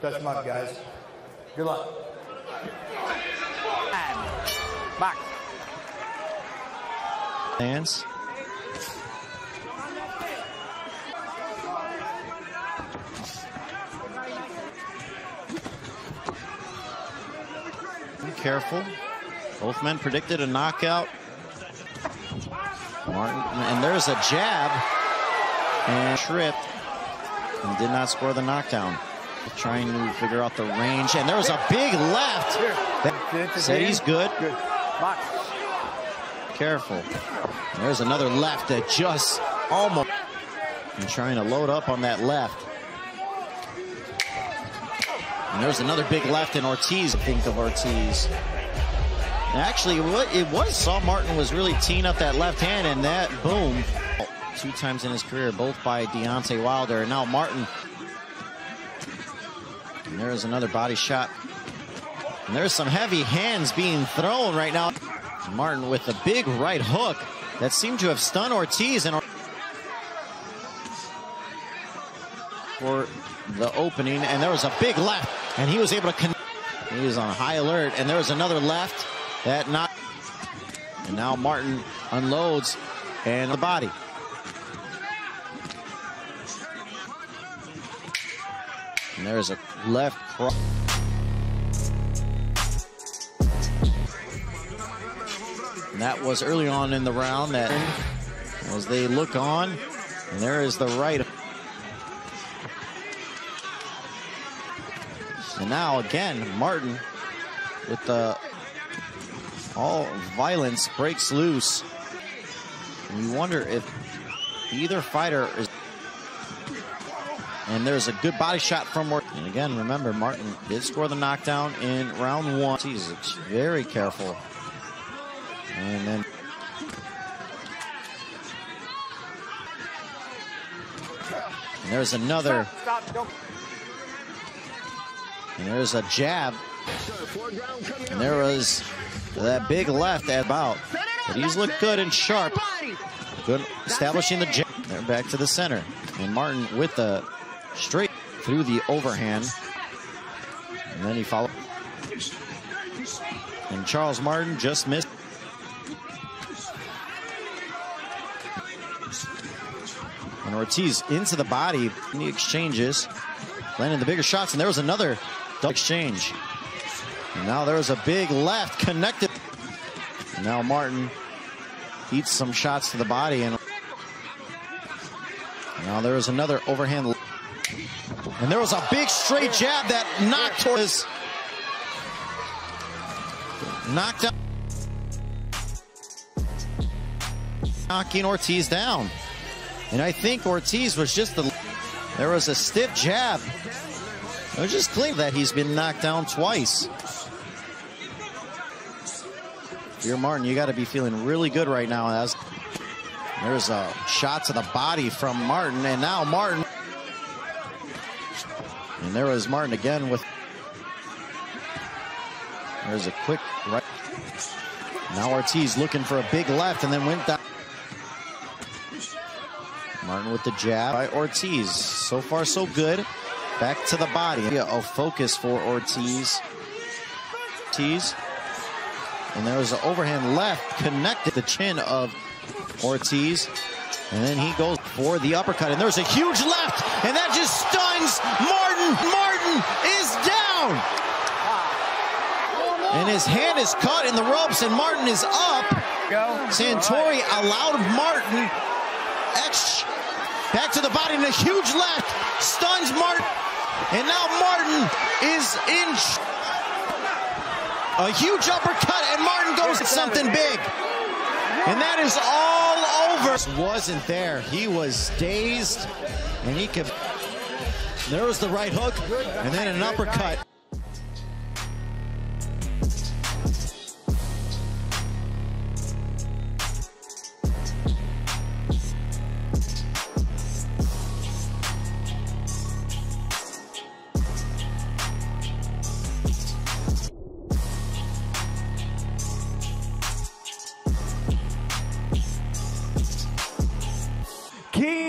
Them up, guys. Good luck. And back. Hands. Careful. Both men predicted a knockout. Martin, and there's a jab. And tripped. And did not score the knockdown. Trying to figure out the range. And there was a big left. Said he's good. Good. Box. Careful. There's another left that just almost. And trying to load up on that left. And there's another big left in Ortiz. I Think of Ortiz. Actually, what it was Saul Martin was really teeing up that left hand, and that boom, two times in his career, both by Deontay Wilder, and now Martin. And there's another body shot. And there's some heavy hands being thrown right now. Martin with a big right hook that seemed to have stunned Ortiz and for the opening, and there was a big left, and he was able to connect. He was on high alert, and there was another left that knocked. And now Martin unloads and the body. And there's a left cross. And that was early on in the round that as they look on, and there is the right. And now again, Martin with the all violence breaks loose. And you wonder if either fighter is. And there's a good body shot from Martin. And again, remember, Martin did score the knockdown in round one. He's very careful. And then. And there's another. Stop. Stop. And there's a jab. And there was that big left at about. But he's looked good and sharp. Good establishing the jab. They're back to the center. And Martin with the straight through the overhand. And then he followed. And Charles Martin just missed. And Ortiz into the body in the exchanges, landing the bigger shots. And there was another exchange. And now there was a big left connected. And now Martin eats some shots to the body. And now there was another overhand. And there was a big straight jab that knocked towards. Knocked out. Knocking Ortiz down. And I think Ortiz was just the. There was a stiff jab. It was just clear that he's been knocked down twice. Dear Martin, you got to be feeling really good right now. As there's a shot to the body from Martin, and now Martin. And there was Martin again with. There's a quick right. Now Ortiz looking for a big left, and then went down. Martin with the jab by Ortiz. So far, so good. Back to the body. A focus for Ortiz. Ortiz. And there was an overhand left connected the chin of Ortiz. And then he goes for the uppercut. And there's a huge left. And that just stuns Martin. Martin is down. And his hand is caught in the ropes. And Martin is up. Santori allowed Martin. X back to the body and a huge left stuns Martin. And now Martin is in a huge uppercut and Martin goes something big. And that is all over. Wasn't there. He was dazed and he could. There was the right hook and then an uppercut. King.